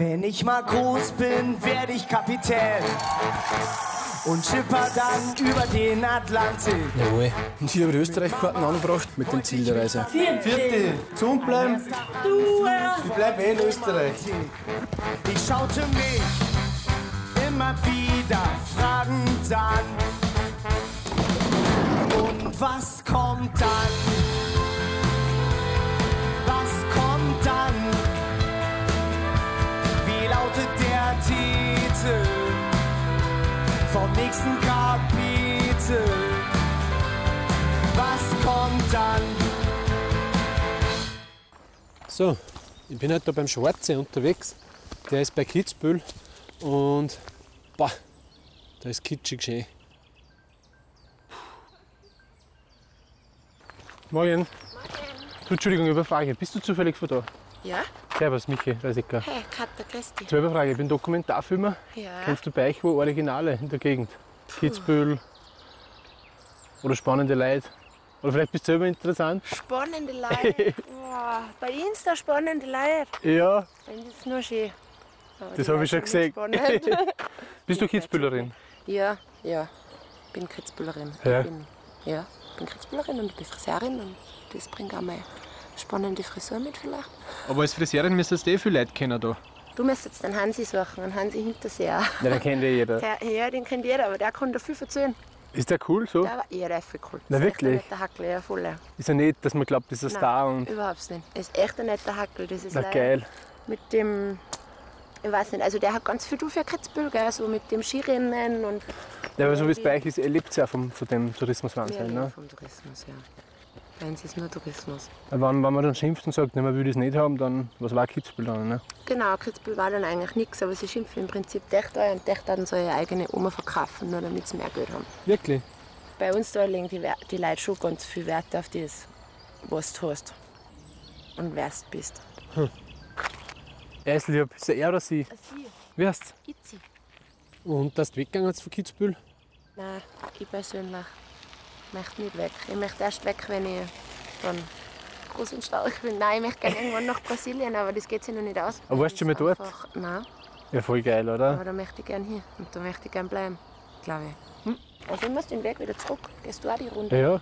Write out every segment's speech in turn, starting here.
Wenn ich mal groß bin, werde ich Kapitän. Und schipper dann über den Atlantik. Jawohl. Und hier die Österreich-Karten angebracht mit dem Ziel der Reise. Vierte. Zum bleiben. Du, äh, Ich bleibe eh in Österreich. Ich schaute mich immer wieder fragend an. Und was kommt dann? Titel vom nächsten Kapitel? Was kommt dann? So, ich bin heute da beim Schwarze unterwegs. Der ist bei Kitzbühel und boah, da ist kitschig schön. Morgen. Du, Entschuldigung, Überfrage. Bist du zufällig von da? Ja? Servus, Michi Reisiger. Hey, Katja, grüß dich. Zwei Überfrage. Ich bin Dokumentarfilmer. Ja. Kennst du bei euch wo Originale in der Gegend? Kitzbühel oder spannende Leute? Oder vielleicht bist du selber interessant? Spannende Leute. Boah, bei Insta spannende Leute. Ja, Das ist nur schön. Aber das habe ich schon gesehen. Bist du Kitzbühlerin? ja, ja. Bin Kitzbüllerin. Ja. Ich bin, ja, bin Kitzbüllerin und ich bin Friseurin und das bringt auch meine spannende Frisur mit vielleicht. Aber als Friseurin müsstest du eh viele Leute kennen da. Du müsstest den Hansi suchen, den Hansi Hinterseher. Ja, den kennt ja jeder. Der, ja, den kennt jeder, aber der kann da viel erzählen. Ist der cool so? Der war ja, der ist voll cool. Na, Das ist wirklich? Ein netter Hackel, ja, voll. Ja. Ist ja nicht, dass man glaubt, das ist ein Star und. überhaupt nicht. Er ist echt ein netter Hackel. Das ist Na geil. mit dem, ich weiß nicht, also der hat ganz viel du für Kitzbühel, gell, so mit dem Skirennen und Ja, aber so wie es bei euch ist, ihr lebt ja vom, von dem Tourismuswahnsinn. leben Ne? vom Tourismus, ja. Bei uns ist nur Tourismus. Wenn, wenn man dann schimpft und sagt, man will das nicht haben, dann was war Kitzbühel dann? Ne? Genau, Kitzbühel war dann eigentlich nichts, aber sie schimpfen im Prinzip Dächter und Dächter dann so ihre eigene Oma verkaufen, nur damit sie mehr Geld haben. Wirklich? Bei uns da legen die, Wer- die Leute schon ganz viel Wert auf das, was du hast und wer du bist. Er ist lieb. Ist er er oder sie? Sie, Wie heißt's? Itzi. Und dass du weggegangen von Kitzbühel? Nein, ich persönlich möchte nicht weg. Ich möchte erst weg, wenn ich dann groß und stark bin. Nein, ich möchte gerne irgendwann nach Brasilien, aber das geht sich noch nicht aus. Aber warst du schon mal dort? Nein, Ja, voll geil, oder? aber da möchte ich gerne hin und da möchte ich gerne bleiben, glaube ich. Also ich muss den Weg wieder zurück. Gehst du auch die Runde? Ja,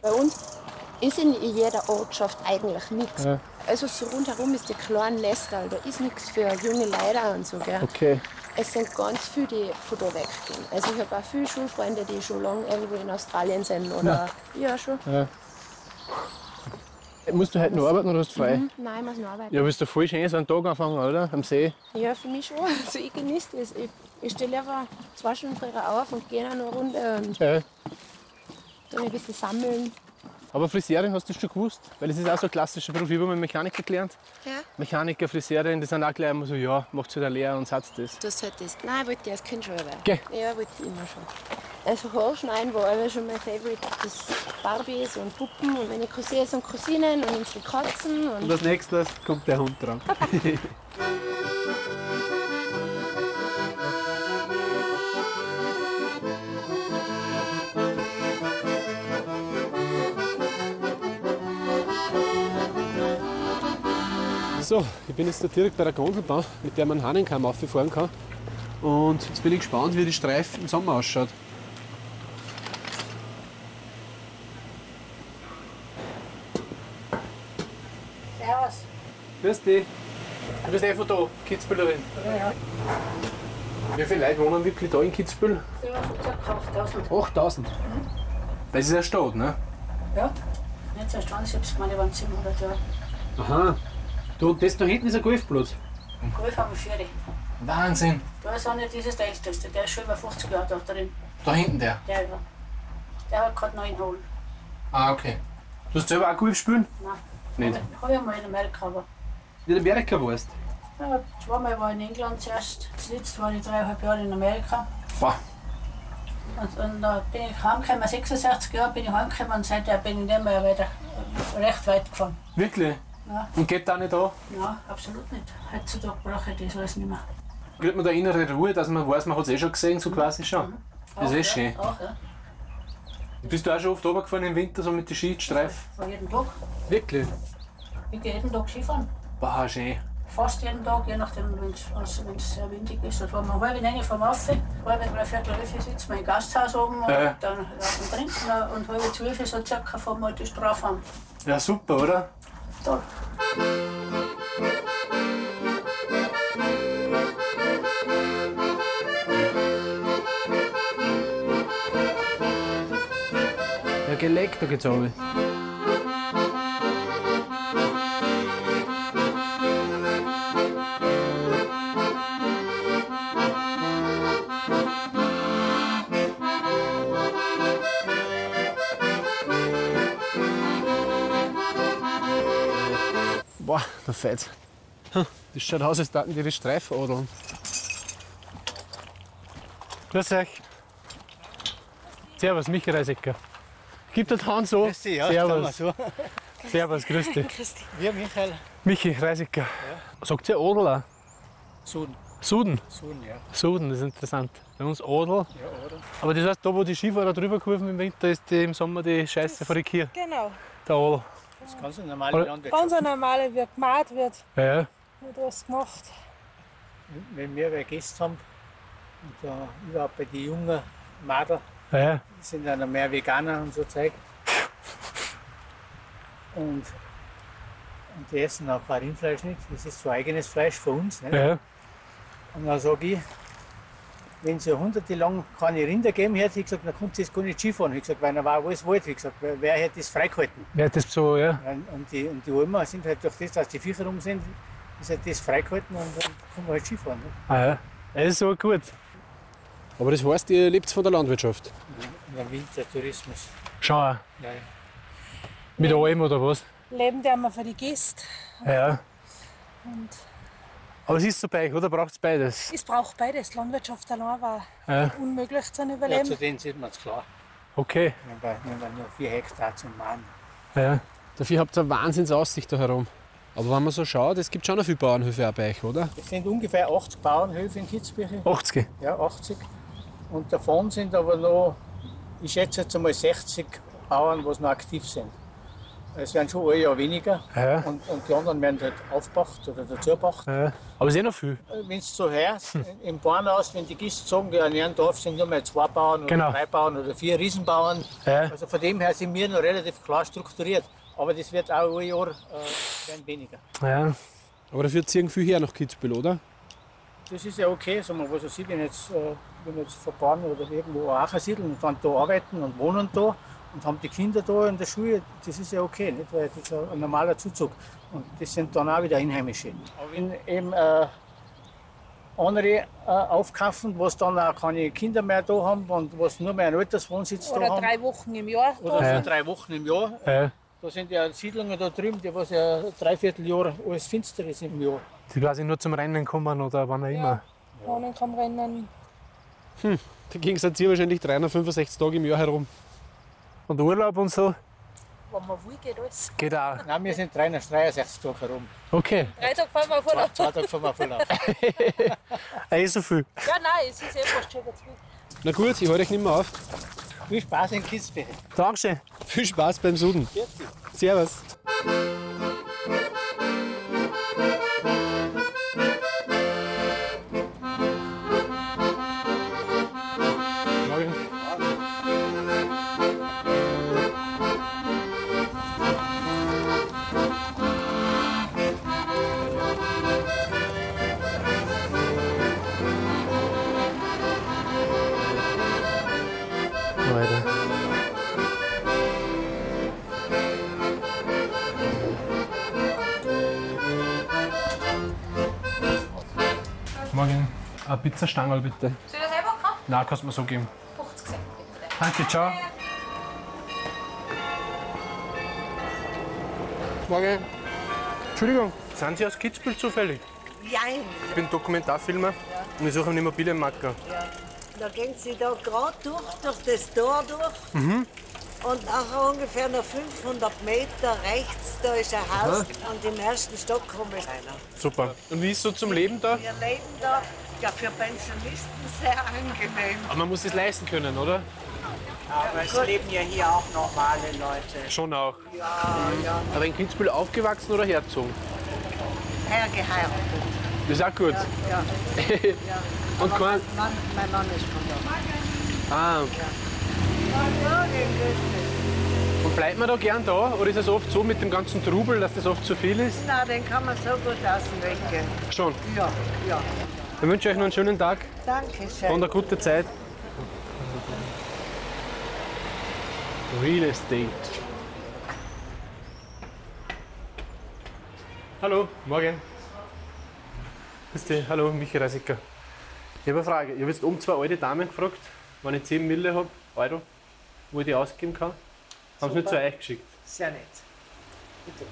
Bei uns ist in jeder Ortschaft eigentlich nichts. Ja. Also so rundherum ist die kleinen Lästal, da ist nichts für junge Leute und so. Gell? okay. Es sind ganz viele, die von da weggehen. Also ich habe auch viele Schulfreunde, die schon lange irgendwo in Australien sind. Oder ja, schon. Musst du heute noch arbeiten oder hast du frei? Mhm. Nein, ich muss noch arbeiten. Ja, bist du voll schön so einen Tag anfangen, oder? Am See. Ja, für mich schon. Also ich genieße das. Ich, ich stehe lieber zwei Stunden früher auf und gehe noch eine Runde und Ja. dann ein bisschen sammeln. Aber Friseurin hast du schon gewusst? Weil das ist auch so ein klassischer Beruf. Ich habe mal Mechaniker gelernt. Ja. Mechaniker, Friseurin, die sind auch gleich immer so, ja, macht halt eine Lehre und satz das. Du hast halt das. Nein, wollte ich als Kind schon werden. Gell? Ja, wollte ich immer schon. Also Haarschneiden war aber schon mein Favorite. Das Barbies und Puppen und meine Cousins und Cousinen und unsere Katzen. Und Und als nächstes kommt der Hund dran. So, ich bin jetzt direkt bei der Gondelbahn, mit der man Hahnenkamm auffahren kann. Und jetzt bin ich gespannt, wie die Streif im Sommer ausschaut. Servus. Grüß dich. Du bist eh von da, Kitzbühlerin. Ja, ja. Wie viele Leute wohnen wirklich da in Kitzbühel? Ja, ca. 8000. 8000. Das ist eine Stadt, ne? Ja. Nicht so erstaunt, ich hab's gemeint, waren 700 Jahre. Aha. Du, das da hinten ist ein Golfplatz. Golf haben wir die. Wahnsinn. Da ist auch nicht dieses der älteste, der ist schon über 50 Jahre da drin. Da hinten der. Der, über. der hat gerade neun Holen. Ah, okay. Du hast selber auch Golf spielen? Nein. Nicht. Habe ich einmal in Amerika, aber In Amerika warst ja, zweimal war ich in England zuerst. Zuletzt war ich dreieinhalb Jahre in Amerika. Boah. Und, und da bin ich heimgekommen, 66 Jahre bin ich heimgekommen und seitdem bin ich nicht mehr weiter, recht weit gefahren. Wirklich? Ja. Und geht da nicht an? Nein, absolut nicht. Heutzutage brauche ich das alles nicht mehr. Kriegt man da innere Ruhe, dass man weiß, man hat es eh schon gesehen, so quasi schon? Das ist eh Auch, schön. Ja, auch, ja. Bist du auch schon oft runtergefahren im Winter, so mit den Skistreif? Von jedem Tag. Wirklich? Ich gehe jeden Tag Skifahren. Boah, schön. fast jeden Tag, je nachdem, wenn es sehr windig ist. Also wenn wir halb Länge vom Auf, halb drei Viertel elf sitzen wir im Gasthaus oben Ja. und dann laufen trinken und halb zwölf so circa fahren wir die Strafe an. Ja, super, oder? Toll. Ja, gelegt, da geht's runter. Der Fett. Hm, Das schaut aus, als hätten die die Streifadern. Grüß euch. Servus, Michi Reisecker. Gibt der Tan so? Grüß dich, ja, Servus. so. Servus, grüß dich. Wir, Michael. Michi Reisecker. Sagt ihr Adel auch? Suden. Suden. Suden, ja. Suden, das ist interessant. Bei uns Adel. Ja, oder? Aber das heißt, da wo die Skifahrer drüber kurven im Winter, ist die, im Sommer die Scheiße vor die Kier. Genau. Der Adel. Das ist ganz eine normale Oder- Landwirtschaft. Ganz eine normale, wie gemalt wird, Ja, wird was gemacht. Wenn wir wer Gäste haben, und da überhaupt bei den jungen Mädel, ja, die sind ja noch mehr Veganer und so Zeug. Und, und die essen auch kein Rindfleisch nicht. Das ist so eigenes Fleisch für uns. Nicht? ja. Und dann sage ich, wenn es jahrhundertelang keine Rinder gegeben hätte, ich gesagt, dann konnte es gar nicht Skifahren. Ich gesagt, weil er war alles Wald. Ich gesagt, wer, wer hätte das freigehalten? Wer hat das so, ja? Und, die, und die Almen sind halt durch das, dass die Viecher rum sind, ist halt das freigehalten und dann kann man halt Skifahren. Ne? Ah, ja. Das ist so gut. Aber das heißt, ihr lebt von der Landwirtschaft? Der Wintertourismus. Schau, Ja, ja. mit allem oder was? Leben der wir für die Gäste. Ja. Und Aber es ist so bei euch, oder? Braucht es beides? es braucht beides. Landwirtschaft allein war Ja. unmöglich zu ja, überleben. zu denen sieht man es klar. Okay. Wir haben, wir nur vier Hektar zum Mahnen. Ja. Dafür habt ihr eine Wahnsinnsaussicht da herum. Aber wenn man so schaut, es gibt schon noch viele Bauernhöfe auch bei euch, oder? Es sind ungefähr 80 Bauernhöfe in Kitzbühel. 80. Ja, 80. Und davon sind aber noch, ich schätze jetzt einmal 60 Bauern, die noch aktiv sind. Es werden schon ein Jahr weniger. Ja. Und, und die anderen werden halt aufgebacht oder dazugebacht. Ja. Aber es ist eh noch viel. Wenn du so hörst, im Bornhaus, wenn die Gäste sagen, ja, in ihrem Dorf sind nur mehr zwei Bauern oder Genau. drei Bauern oder vier Riesenbauern. Ja. Also von dem her sind wir noch relativ klar strukturiert. Aber das wird auch ein Jahr äh, werden weniger. Ja. Aber dafür ziehen viele her nach Kitzbühel, oder? Das ist ja okay, sagen wir, was ich, wenn jetzt, äh, wenn jetzt verbauen oder irgendwo auch siedeln und dann da arbeiten und wohnen da und haben die Kinder da in der Schule, das ist ja okay, nicht? weil das ist ein normaler Zuzug. Und das sind dann auch wieder Einheimische. Aber wenn eben äh, andere äh, aufkaufen, was dann auch keine Kinder mehr da haben und was nur mehr einen Alterswohnsitz da Oder haben, drei Wochen im Jahr. oder Ja. für drei Wochen im Jahr, Ja. da sind ja Siedlungen da drüben, die was ja dreiviertel Jahr alles finster ist im Jahr. Die quasi nur zum Rennen kommen oder wann auch immer. Wohnen kann rennen. Da ging es jetzt hier wahrscheinlich 365 Tage im Jahr herum. Und Urlaub und so Wenn man will, geht alles. geht auch. Nein, wir sind 363 Tage herum. Okay, Drei Tage fahren wir vor Zwei, der zwei Tage fahren wir auf. eh so viel. Ja, nein, es ist eh fast schon zu viel. Na gut, ich halte euch nicht mehr auf. Viel Spaß in Kitzbühel. Dankeschön. Viel Spaß beim Suden. Servus. Eine Pizzastange bitte. Soll ich das selber kaufen? Nein, kannst du mir so geben. 50 Cent bitte. Danke, ciao. Morgen. Entschuldigung, sind Sie aus Kitzbühel zufällig? Nein, Ich bin Dokumentarfilmer und ich suche einen Immobilienmakler. da gehen Sie da gerade durch, durch das Tor durch. Mhm. Und nachher ungefähr noch 500 Meter rechts, da ist ein Haus. Und im ersten Stock kommt einer. Super. Und wie ist so zum Leben da? Wir leben da, ja, für Pensionisten sehr angenehm. Aber man muss es leisten können, oder? Aber es leben ja hier auch normale Leute. Schon auch. Ja, ja. Aber in Kitzbühel aufgewachsen oder herzogen? heuer geheiratet. Das ist auch gut. Ja. Und kein, Mann, mein Mann ist von da. ah, Ja, und bleibt man da gern da? Oder ist es oft so mit dem ganzen Trubel, dass das oft zu viel ist? Na, den kann man so gut außen weggehen. Schon. Ja, ja. Dann wünsche ich euch noch einen schönen Tag Danke und eine gute Zeit. Real Estate. Hallo, morgen. Grüß dich. Hallo, Michi Reisiger. Ich habe eine Frage. Ich habe jetzt um zwei alte Damen gefragt, wenn ich 10 Mille habe, Euro, wo ich die ausgeben kann. Haben sie mir zu euch geschickt. Sehr nett. Bitte.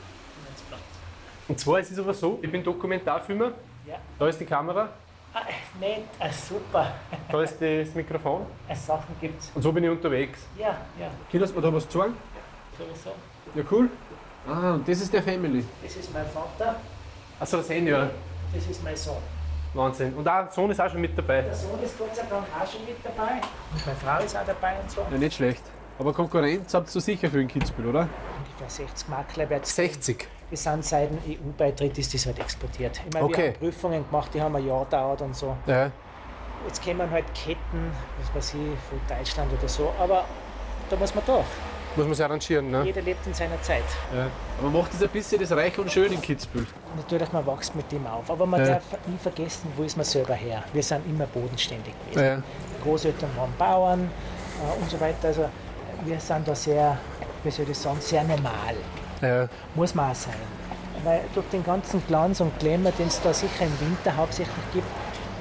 Und zwar ist es aber so, ich bin Dokumentarfilmer. Ja. Da ist die Kamera, Ah, nett, ah, super. da ist das Mikrofon. Ah, Sachen gibt's. Und so bin ich unterwegs. Ja, ja, du mir da was sagen? sowieso. Ja, cool. Ah, und das ist der Family. Das ist mein Vater, Achso, der Senior. das ist mein Sohn. Wahnsinn. Und auch der Sohn ist auch schon mit dabei. Der Sohn ist Gott sei Dank auch schon mit dabei. Und meine Frau ist auch dabei und so. Ja, nicht schlecht. Aber Konkurrenz habt ihr sicher für den Kitzbühel, oder? Ungefähr 60 Makler wird 60. Wir sind seit dem EU-Beitritt ist das halt exportiert. Ich meine, Okay. wir haben Prüfungen gemacht, die haben ein Jahr gedauert und so. Ja. Jetzt kommen halt Ketten, was weiß ich, von Deutschland oder so, aber da muss man durch. Muss man sich arrangieren, ne? Jeder lebt in seiner Zeit. Ja. Aber macht es ein bisschen das Reich und schön in Kitzbühel. Natürlich, man wächst mit dem auf, aber man Ja. darf nie vergessen, wo ist man selber her. Wir sind immer bodenständig gewesen. Ja. Die Großeltern waren Bauern äh, und so weiter. Also wir sind da sehr, wie soll ich sagen, sehr normal. Ja. Muss man auch sein. Weil durch den ganzen Glanz und Glamour, den es da sicher im Winter hauptsächlich gibt,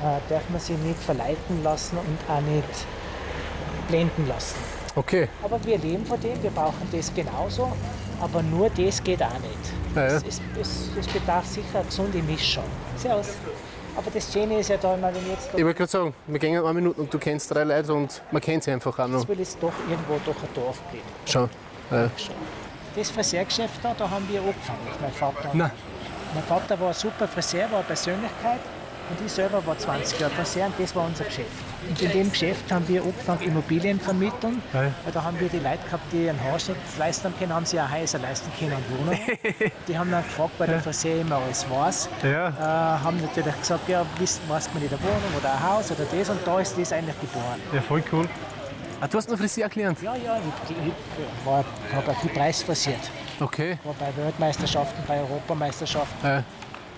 äh, darf man sich nicht verleiten lassen und auch nicht blenden lassen. Okay. Aber wir leben von dem, wir brauchen das genauso, aber nur das geht auch nicht. Ja, ja. Es, es, es, es bedarf sicher eine gesunde Mischung. Servus. Aber das Schöne ist ja da, wenn ich jetzt Ich wollte gerade sagen, wir gehen eine Minute und du kennst drei Leute und man kennt sie einfach auch noch. das will jetzt doch irgendwo doch ein Dorf bleiben. Schon. Ja. Das Friseurgeschäft da, da haben wir angefangen, mein Vater. Nein. Mein Vater war ein super Friseur, war eine Persönlichkeit und ich selber war 20 Jahre Friseur und das war unser Geschäft. Und in dem Geschäft haben wir angefangen Immobilien vermitteln. Ja. Da haben wir die Leute gehabt, die einen Haarschnitt leisten können, haben sie auch Häuser leisten können und Wohnungen. die haben dann gefragt, weil der Friseur immer alles weiß. Ja. Äh, haben natürlich gesagt, ja, wisst, weiß man nicht eine Wohnung oder ein Haus oder das und da ist das eigentlich geboren. Ja, voll cool. Ah, du hast noch Friseur gelernt? Ja, ja, ich, ich, ich war- habe auch viel Preis frisiert. Okay. War bei Weltmeisterschaften, bei Europameisterschaften. Ja,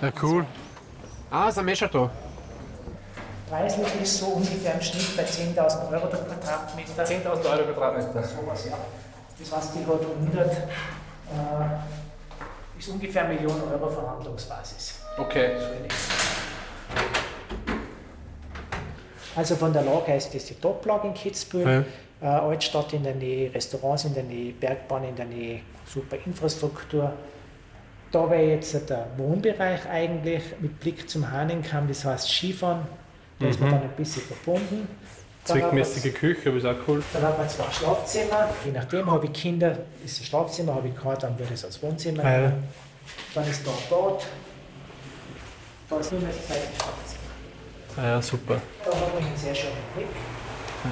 ja cool. Ah, sind wir schon da? Preislich ist so ungefähr im Schnitt bei 10.000 Euro der Quadratmeter. 10.000 Euro Quadratmeter. Sowas, ja. Das heißt, die hat 100, äh, ist ungefähr eine Million Euro Verhandlungsbasis. Okay. Also von der Lage ist das die Top-Lage in Kitzbühel. Äh, Altstadt in der Nähe, Restaurants in der Nähe, Bergbahn in der Nähe, super Infrastruktur. Da wäre jetzt der Wohnbereich eigentlich mit Blick zum Hahnenkamm, das heißt Skifahren. Da ist man Mhm. dann ein bisschen verbunden. Zweckmäßige Küche, aber ist auch cool. Dann hat man zwei Schlafzimmer. Je nachdem habe ich Kinder, ist ein Schlafzimmer, habe ich kein, dann würde es als Wohnzimmer Ah, ja. Dann ist da ein Bad. Da ist nur mehr das zweite Schlafzimmer. Ah, ja, super. Da haben wir einen sehr schönen Blick.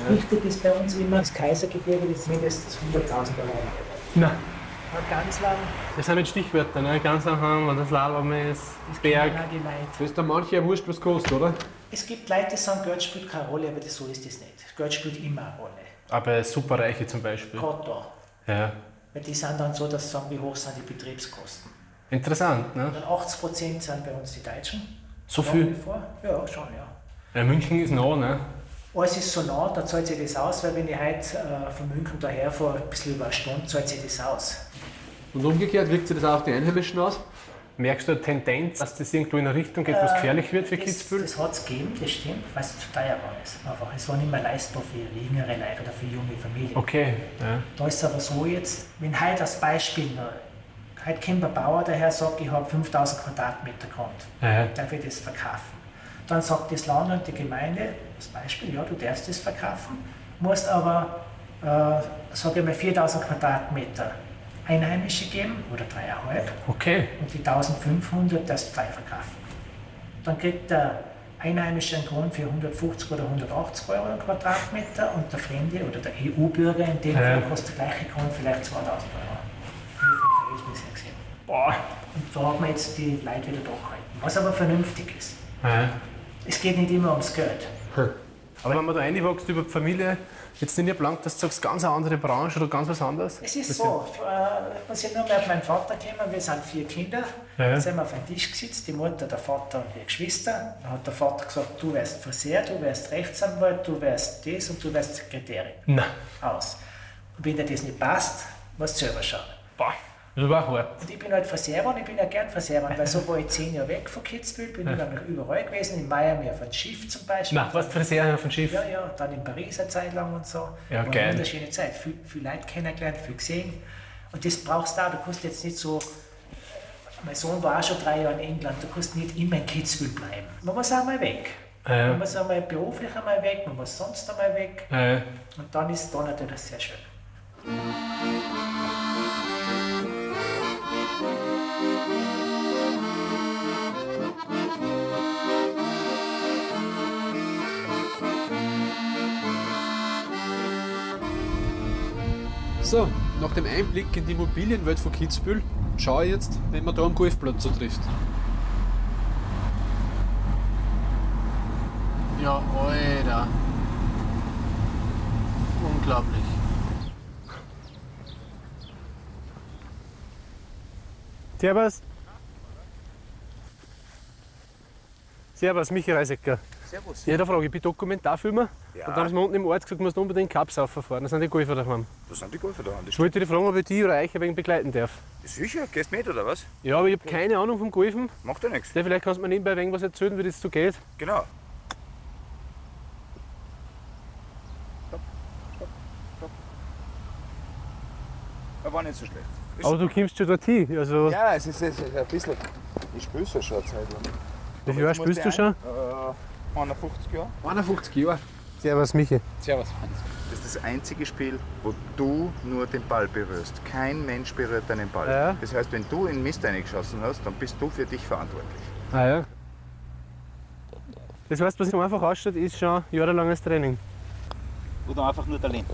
Wichtig ist bei uns immer, das Kaisergebirge das ist mindestens 100.000 Euro. Nein. Ganz lang. Das sind nicht Stichwörter, ne? Ganz am wenn das Lalom ist, Berg. die Leute. Das ist dann manche ja wurscht, was kostet, oder? Es gibt Leute, die sagen, Geld spielt keine Rolle, aber das, so ist das nicht. Geld spielt immer eine Rolle. Aber Superreiche zum Beispiel. Gerade da. Ja. Weil die sind dann so, dass sie sagen, wie hoch sind die Betriebskosten. Interessant, ne? Und 80 Prozent sind bei uns die Deutschen. So viel? wie vor. Ja, schon, ja. Ja, München ist nah, ne? Alles ist so nah, da zahlt sich das aus, weil wenn ich heute äh, von München daher fahre, ein bisschen über eine Stunde, zahlt sich das aus. Und umgekehrt wirkt sich das auch auf die Einheimischen aus? Merkst du eine Tendenz, dass das irgendwo in eine Richtung geht, was Äh, gefährlich wird für das, Kitzbühel? Das hat es gegeben, das stimmt, weil es zu teuer war. Es, einfach. es war nicht mehr leistbar für jüngere Leute oder für junge Familien. Okay, ja. Da ist es aber so jetzt, wenn heute als Beispiel, noch- heute kommt ein Bauer daher sagt, ich habe 5000 Quadratmeter Grund, Ja. darf ich das verkaufen? Dann sagt das Land und die Gemeinde, als Beispiel, ja, du darfst das verkaufen, musst aber, äh, sage ich mal, 4000 Quadratmeter Einheimische geben oder dreieinhalb Okay. und die 1500 darfst du frei verkaufen. Dann kriegt der Einheimische einen Grund für 150 oder 180 Euro einen Quadratmeter und der Fremde oder der EU-Bürger in dem Ja. Fall kostet der gleiche Grund vielleicht 2000 Euro. Wie vom Verhältnis her gesehen. Boah, Und da haben wir jetzt die Leute wieder da gehalten. Was aber vernünftig ist. Ja. Es geht nicht immer ums Geld. Aber wenn man da reinwächst über die Familie, jetzt nicht blank, dass du sagst, ganz eine andere Branche oder ganz was anderes? Es ist so, äh, muss ich nur mehr auf meinen Vater kommen. Wir sind vier Kinder. Ja. Dann sind wir auf einen Tisch gesetzt, die Mutter, der Vater und die Geschwister. Dann hat der Vater gesagt, du wärst Friseur, du wärst Rechtsanwalt, du wärst das und du wärst Sekretärin. Nein. Aus. Und wenn dir das nicht passt, musst du selber schauen. Boah, das war hart. Und ich bin halt Friseur und ich bin ja gern Friseur, weil so war ich zehn Jahre weg von Kitzbühel, bin ich dann überall gewesen, in Miami auf einem Schiff zum Beispiel. Nein, warst Friseur auf dem Schiff? Ja, ja, dann in Paris eine Zeit lang und so. Ja, War geil. Eine wunderschöne Zeit, viel, viel Leute kennengelernt, viel gesehen. Und das brauchst du auch, du kannst jetzt nicht so, mein Sohn war auch schon drei Jahre in England, du kannst nicht immer in Kitzbühel bleiben. Man muss auch mal weg. Ja. Man muss einmal beruflich einmal weg, man muss sonst einmal weg. Ja. Und dann ist da natürlich sehr schön. So, nach dem Einblick in die Immobilienwelt von Kitzbühel schaue ich jetzt, wenn man da am Golfplatz so trifft. Ja, Alter. Unglaublich. Servus. Servus, Michi Reisecker. Servus. Da frage ich, bin Dokumentarfilmer. Ja. Und dann haben sie mir unten im Ort gesagt, du musst unbedingt Cups fahren. Da sind die Golfer daheim. Da sind die Golfer da. Ich wollte dich fragen, ob ich die oder euch ein wenig begleiten darf. Sicher, gehst mit oder was? Ja, aber ich habe keine Ahnung vom Golfen. Macht ja nichts. Ja, vielleicht kannst du mir nebenbei ein wenig was erzählen, wie das so geht. Genau. Er war nicht so schlecht. Ist- Aber du kommst schon dorthin. Also, Ja, es ist, es ist ein bisschen. Ich spiele es ja schon eine Zeit lang. Wie Jahre spielst du schon? Äh, 51 Jahre. 51 Jahre. Servus, Michi. Servus. Das ist das einzige Spiel, wo du nur den Ball berührst. Kein Mensch berührt deinen Ball. Ja. Das heißt, wenn du in Mist eingeschossen hast, dann bist du für dich verantwortlich. Ah ja. Das heißt, was einfach ausschaut, ist schon jahrelanges Training. Oder einfach nur Talent.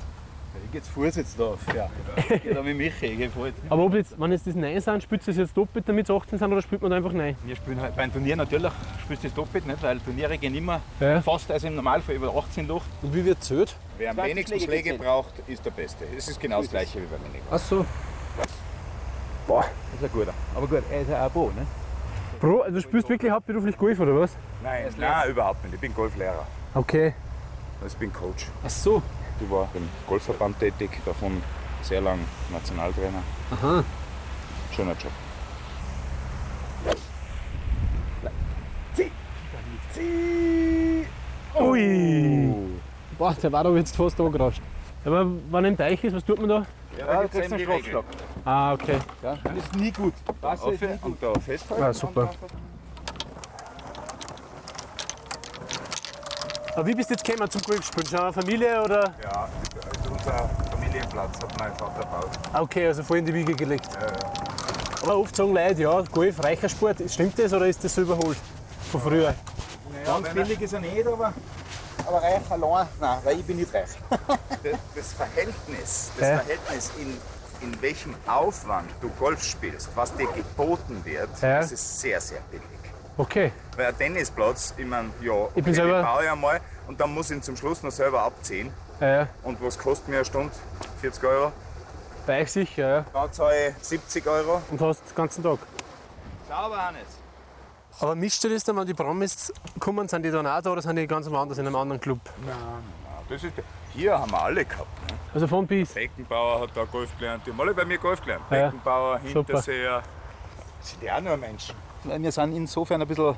Ich gehe zu Fuß jetzt da auf. Ja. Ich gehe da mit Michi, voll. Aber ob jetzt, wenn jetzt das Nein sind, spielt es jetzt doppelt, damit es 18 sind, oder spielt man da einfach Nein? Wir spielen halt beim Turnier natürlich, spielst du das doppelt, nicht? weil Turniere gehen immer Ja. fast also im Normalfall über 18 Loch. Und wie wird zählt? Wer am 20 wenigsten Schläge Schläge gezählt. braucht, ist der Beste. Es ist genau das gleiche wie beim Minigolf. Ach so. Boah. Das ist ein guter. Aber gut, er ist ja auch Pro, ne? Pro, du spielst wirklich hauptberuflich Golf, oder was? Nein, nein, überhaupt nicht. Ich bin Golflehrer. Okay. Also ich bin Coach. Ach so. Ich war im Golfverband tätig, davon sehr lang Nationaltrainer. Aha. Schöner Job. Ui! Boah, der war doch jetzt fast angerascht. Aber wenn ein Teich ist, was tut man da? Ja, da kriegst du einen Strafschlag. Ah, okay. Ja, das ist nie gut. Wasser ist nie gut. Und da festhalten. Ah, super. Aber wie bist du jetzt gekommen zum Golfspielen? Schon eine Familie oder? Ja, also unser Familienplatz hat mein Vater gebaut. Ah, Okay, also voll in die Wiege gelegt. Aber oft sagen Leute, ja, Golf, reicher Sport. Stimmt das oder ist das so überholt? Von früher? Ganz billig ist er nicht, aber, aber reich allein. Nein, weil ich bin nicht reich. Das, das Verhältnis, das Ja. Verhältnis in, in welchem Aufwand du Golf spielst, was dir geboten wird, Ja. das ist sehr, sehr billig. Okay. Weil ein Tennisplatz, ich meine, ja, okay, Ich bin selber- ich baue ja mal und dann muss ich ihn zum Schluss noch selber abziehen. Ja, ja. Und was kostet mir eine Stunde? 40 Euro. Bei euch sicher, ja. Da zahle ich 70 Euro. Und hast den ganzen Tag. Sauber, Hannes. Aber mischt ihr das dann, wenn die Promis kommen, sind die dann auch da oder sind die ganz woanders in einem anderen Club? Nein, das ist, hier haben wir alle gehabt. Ne? Also von bis. Beckenbauer hat da Golf gelernt, die haben alle bei mir Golf gelernt. Ja, Beckenbauer, super. Hinterseher. Sind ja auch nur Menschen. Wir sind insofern ein bisschen,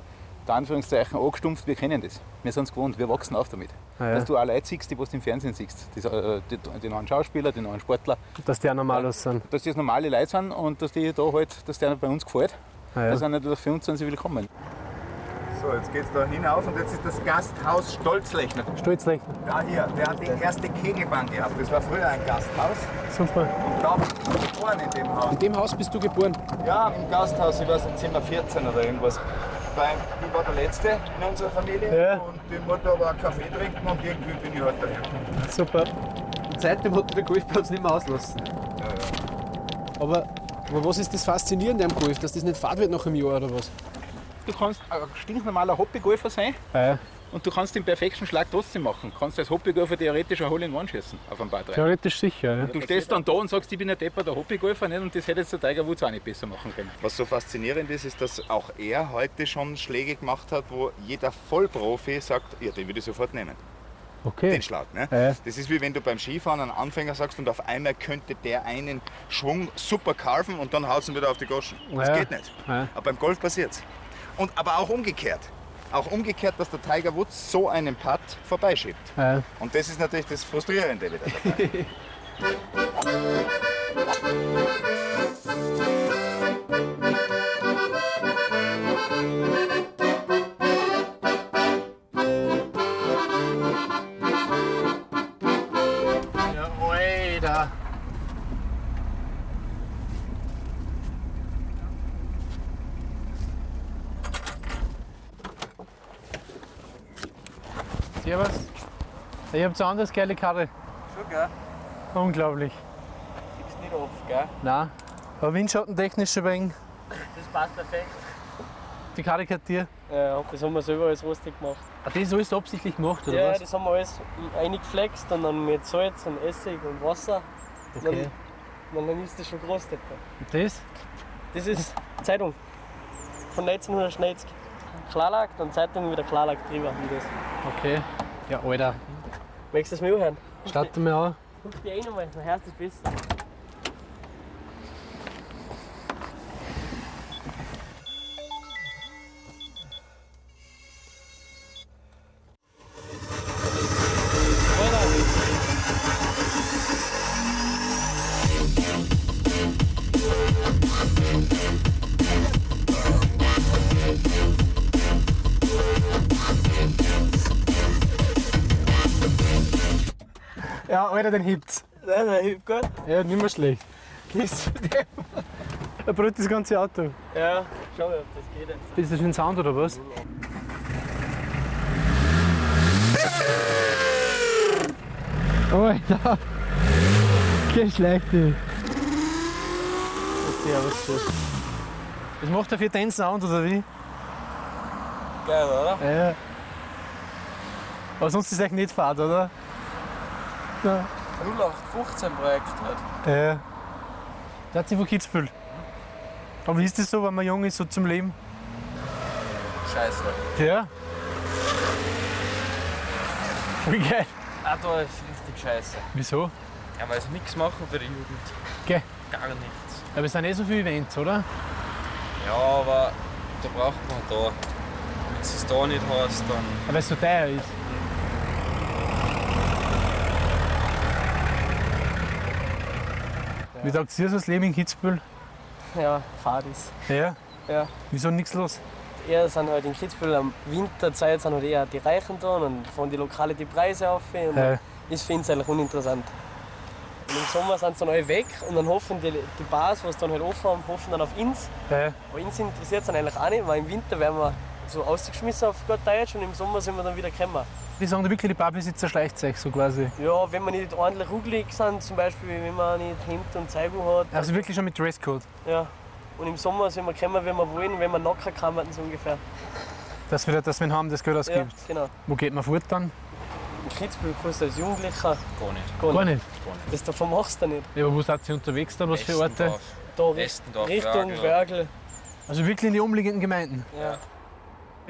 der Anführungszeichen, angestumpft, wir kennen das. Wir sind es gewohnt, wir wachsen auf damit. Ah, ja. Dass du auch Leute siehst, die du im Fernsehen siehst. Die, äh, die, die neuen Schauspieler, die neuen Sportler. Dass die auch normal sind. Dass das normale Leute sind und dass die da halt, dass denen bei uns gefällt. Ah, ja. Da sind natürlich für uns sind sie willkommen. So, jetzt geht's da hinauf und jetzt ist das Gasthaus Stolzlechner. Stolzlechner. Da hier, der hat die erste Kegelbahn gehabt. Das war früher ein Gasthaus. Super. Und da bin ich geboren in dem Haus. In dem Haus bist du geboren? Ja, im Gasthaus, ich weiß nicht, Zimmer 14 oder irgendwas. Weil ich war der Letzte in unserer Familie Ja. und die Mutter war Kaffee trinken und irgendwie bin ich halt daher. Super. Und seitdem hat der Golfplatz nicht mehr auslassen. Aber Aber was ist das Faszinierende am Golf? Dass das nicht fad wird nach einem Jahr oder was? Du kannst ein stinknormaler Hobbygolfer sein Ja. und du kannst den perfekten Schlag trotzdem machen. Du kannst als Hobbygolfer theoretisch ein Hole in One schießen auf einem Paar 3. Theoretisch sicher, ja. Du stehst dann da und sagst, ich bin ein Depper, der Hobbygolfer nicht und das hätte jetzt der Tiger Woods auch nicht besser machen können. Was so faszinierend ist, ist, dass auch er heute schon Schläge gemacht hat, wo jeder Vollprofi sagt, ja, den würde ich sofort nehmen. Okay. Den Schlag. Ne? Ja. Das ist wie wenn du beim Skifahren einen Anfänger sagst und auf einmal könnte der einen Schwung super carven und dann haut ihn wieder auf die Goschen. Das Ja. geht nicht. Ja. Aber beim Golf passiert's. Und aber auch umgekehrt. Auch umgekehrt, dass der Tiger Woods so einen Putt vorbeischiebt. Ja. Und das ist natürlich das Frustrierende wieder dabei. Servus. Ich hab so eine anders geile Karre. Schon, gell? Unglaublich. Ist nicht oft, gell? Nein. Aber windschattentechnisch schon wegen Das passt perfekt. die Karre gehört dir. Ja, das haben wir selber alles rostig gemacht. Ah, das ist alles absichtlich gemacht, oder ja, was? das haben wir alles eingeflext und dann mit Salz und Essig und Wasser. Okay. Dann, dann ist das schon gerostet. Und das? Das ist Zeitung von 1990. Klarlack, dann Zeitung wieder Klarlack drüber. Wie das. Okay. Ja, Alter. Möchtest du das mal hören? Starten wir an. Guck dir eh nochmal, dann hörst du das besser. Alter, den hebt's. Nein, der hebt gut. Ja, nicht mehr schlecht. Das, er brüllt das ganze Auto. Ja, schau mal, ob das geht jetzt. Ist das für ein Sound oder was? Alter! Kein schlechte. Servus, Chef. Das macht er für den Sound oder wie? Geil, oder? Ja. Aber sonst ist es echt nicht fad, oder? Ja. 0815 Projekt halt. Ja. Der hat sich von Kitzbühel. Aber wie ist das so, wenn man jung ist, so zum Leben? Scheiße. Ja. Wie geil. Ah, da ist richtig scheiße. Wieso? Ja, weil sie nichts machen für die Jugend. Gell. Gar nichts. Aber es sind eh so viele Events, oder? Ja, aber da braucht man da. Wenn es da nicht hast, dann. Weil es so teuer ist. Wie sagt ihr so das Leben in Kitzbühel? Ja, Fadis. Ja. Ja. Wieso nichts los? Eher sind halt in Kitzbühel am Winterzeit sind halt eher die Reichen da und fahren die Lokale die Preise auf. Und Ja. ist für uns eigentlich uninteressant. Und im Sommer sind sie dann alle weg und dann hoffen die, die Bars, die dann halt offen haben, hoffen dann auf uns. Ja. Aber uns interessiert es eigentlich auch nicht, weil im Winter werden wir so ausgeschmissen auf gut Deutsch und im Sommer sind wir dann wieder gekommen. Die sagen da wirklich, die Barbesitzer schleicht sich so quasi. Ja, wenn wir nicht ordentlich rugelig sind, zum Beispiel wenn man nicht Hemd und Zeigung hat. Also wirklich schon mit Dresscode. Ja. Und im Sommer sind wir gekommen, wenn wir wollen, wenn wir locker kann, so ungefähr. Dass wir, dass wir haben, das Geld ausgibt. Ja, genau. Wo geht man fort dann? In Kitzbühel kannst du als Jugendlicher Gar nicht. gar, Gar nicht? Das davon machst du nicht. Ja, aber wo seid ihr unterwegs dann? Was für Orte? Da Westendorf, Richtung. Wörgl. Also wirklich in die umliegenden Gemeinden. Ja.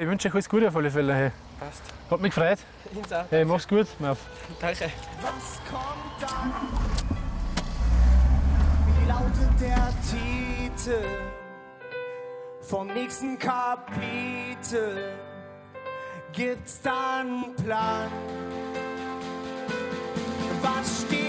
Ich wünsche euch alles Gute auf alle Fälle. Hey. Passt. Hat mich gefreut. Ins auch. Hey, mach's gut. Marv. Danke. Was kommt dann? Wie lautet der Titel vom nächsten Kapitel? Gibt's da einen Plan? Was steht